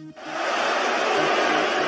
Nepali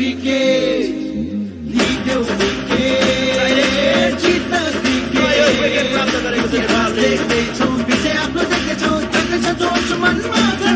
cricket. Lead the wicket. Cheat the cricket. Wicket from the very good. They don't be say I'm not taking a chance. Take a chance.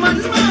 Mann, Mann.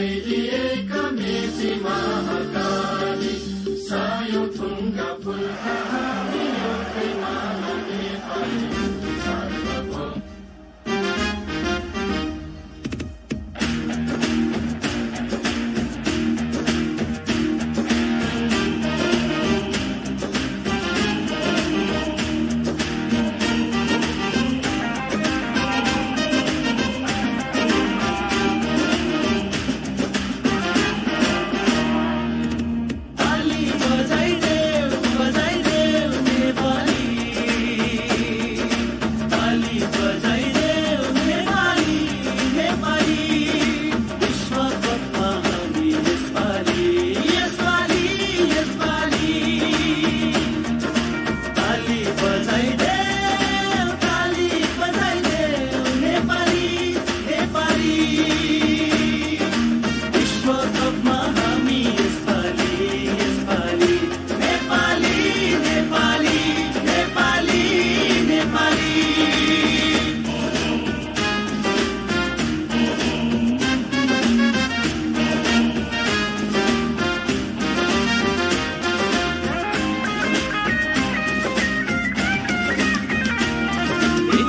Mighty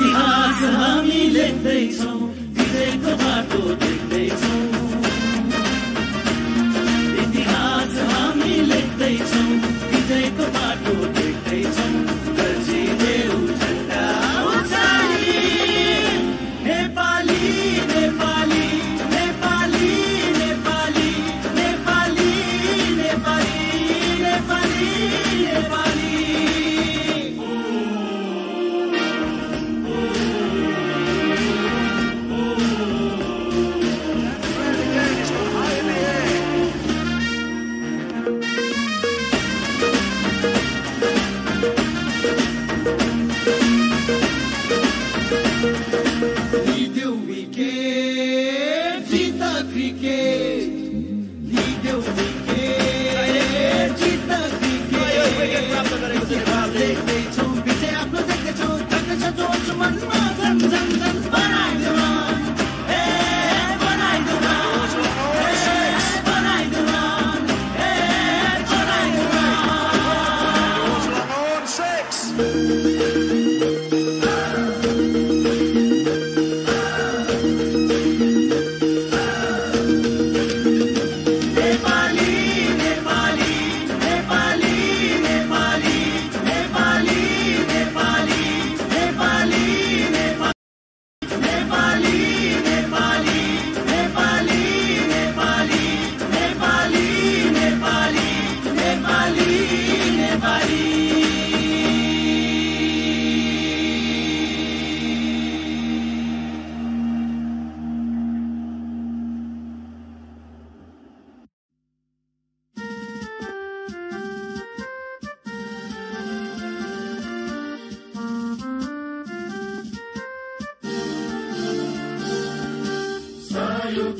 इतिहास हामी लेख्दैछौँ। विजयको बाटो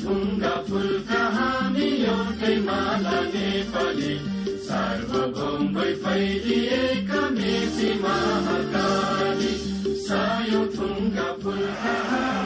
ढुङ्गा फुल कहानी एउटै माला नेपाली सार्वभौम फैलिएका मेची महाकाली सायो ढुङ्गा फुल कहानी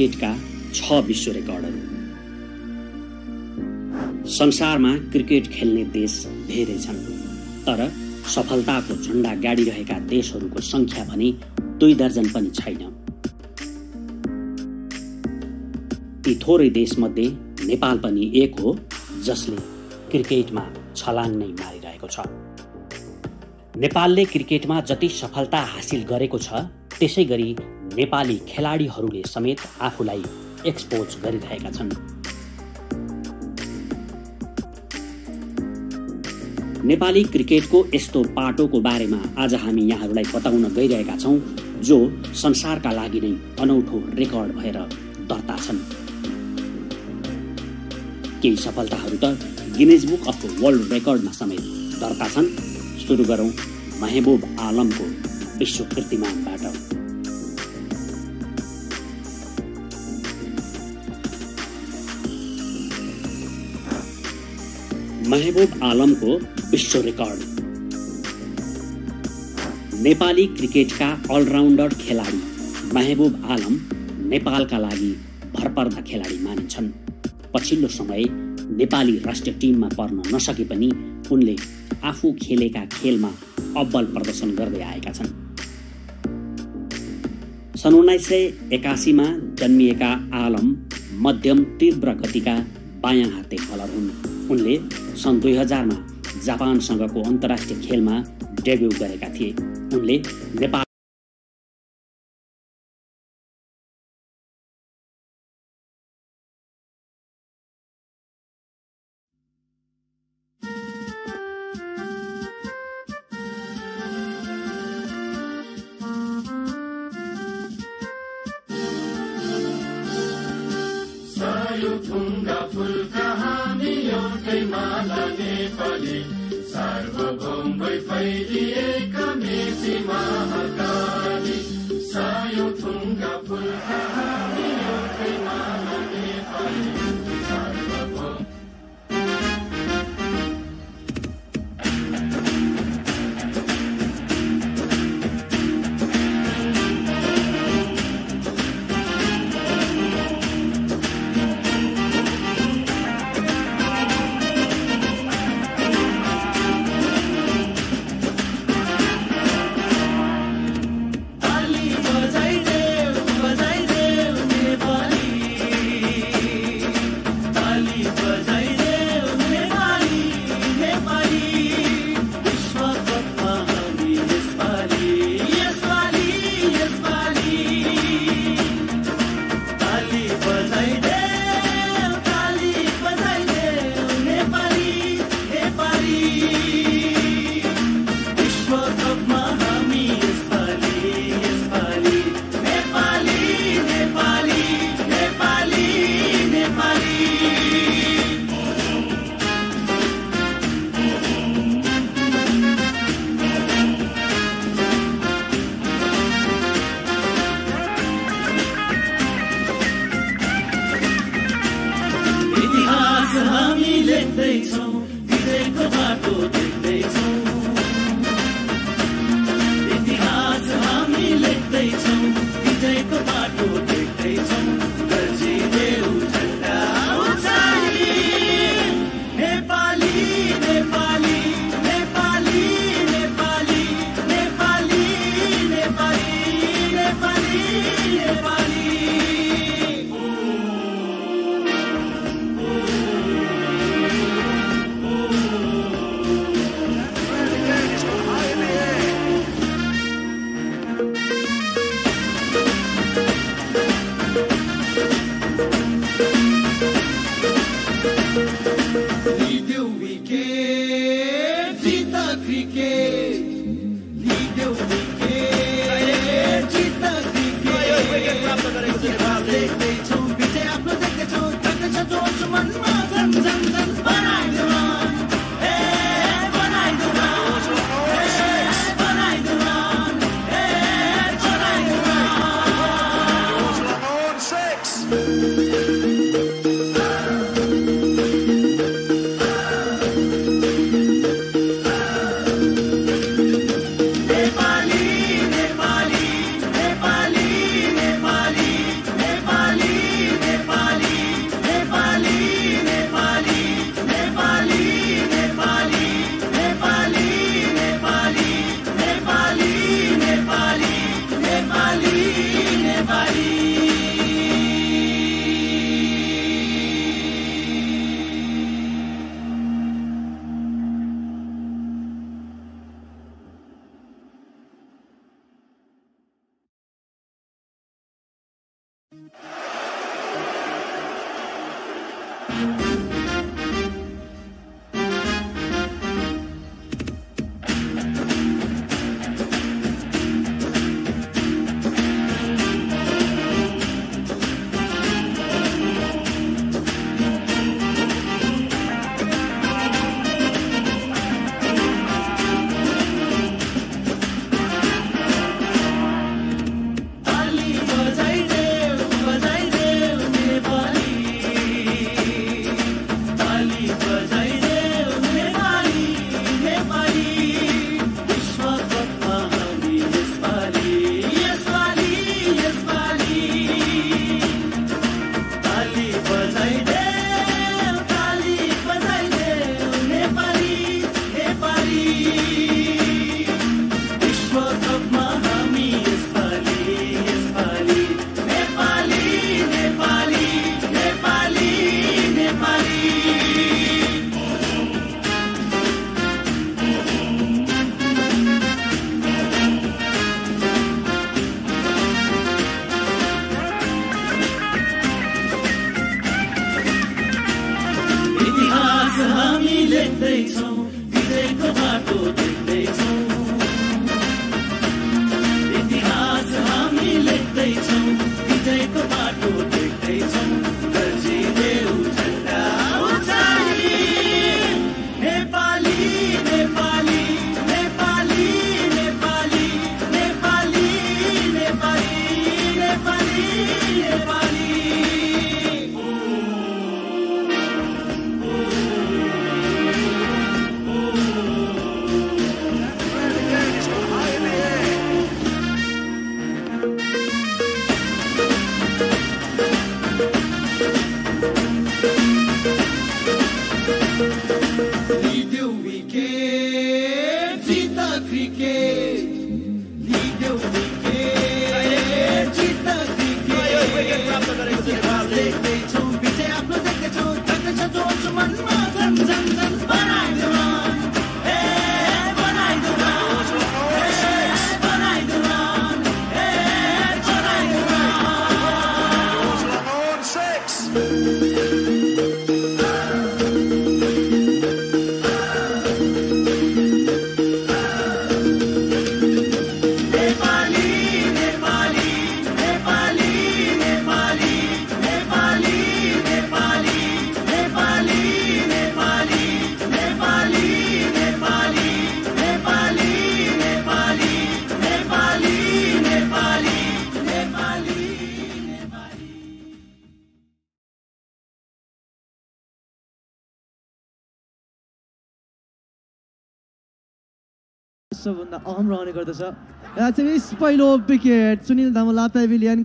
क्रिकेटका छ विश्व रेकर्डहरू। संसारमा क्रिकेट खेल्ने देश धेरै छन् तर सफलताको झन्डा गाडिरहेका देशहरूको सङ्ख्या भने दुई दर्जन पनि छैन। ती थोरै देशमध्ये नेपाल पनि एक हो जसले क्रिकेटमा छलाङ नै मारिरहेको छ। नेपालले क्रिकेटमा जति सफलता हासिल गरेको छ त्यसै गरी नेपाली खेलाडीहरूले समेत आफूलाई एक्सपोज गरिरहेका छन्। नेपाली क्रिकेटको यस्तो पाटोको बारेमा आज हामी यहाँहरूलाई बताउन गइरहेका छौँ जो संसारका लागि नै अनौठो रेकर्ड भएर दर्ता छन्। केही सफलताहरू त गिनेज बुक अफ वर्ल्ड रेकर्डमा समेत दर्ता छन्। सुरु गरौँ महबुब आलमको विश्व कीर्तिमानबाट महबुब आलमको विश्व रेकर्ड। नेपाली क्रिकेटका अलराउन्डर खेलाडी महबुब आलम नेपालका लागि भरपर्दा खेलाडी मानिन्छन्। पछिल्लो समय नेपाली राष्ट्रिय टिममा पर्न नसके पनि उनले आफू खेलेका खेलमा अब्बल प्रदर्शन गर्दै आएका छन्। सन् उन्नाइस सय एकासीमा जन्मिएका आलम मध्यम तीव्र गतिका बायाँ हाते बलर हुन्। उनले सन् दुई हजारमा जापानसँगको अन्तर्राष्ट्रिय खेलमा डेब्यू गरेका थिए। उनले नेपाल सबभन्दा अहम रहने गर्दछ। पहिलो विकेट सुनिल धामोलापा विलियन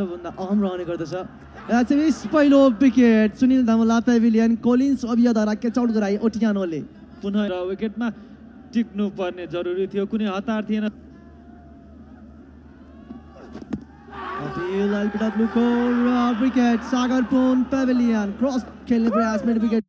सबभन्दा अहम रहने गर्दछ। पहिलो wicket Sunil Dhamala pavilion Collins अभियद्वारा catch out गराए ओटियानोले। पुनः र विकेटमा टिक्नु पर्ने जरुरी थियो। कुनै हतार थिएन। Wicket Sagar Pun pavilion cross खेल्ने प्रयास विकेट